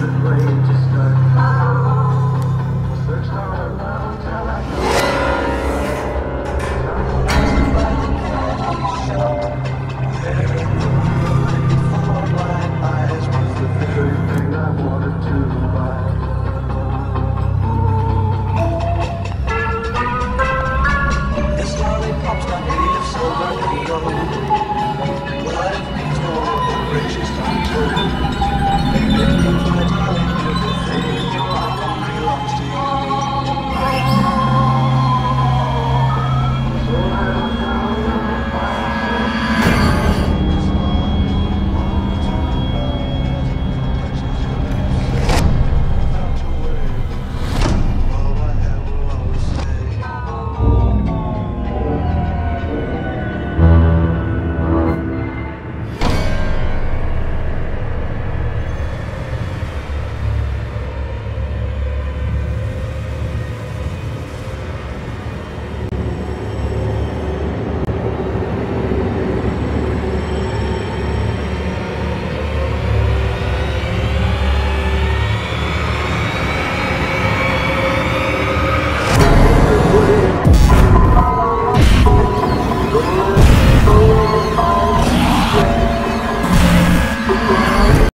the to start.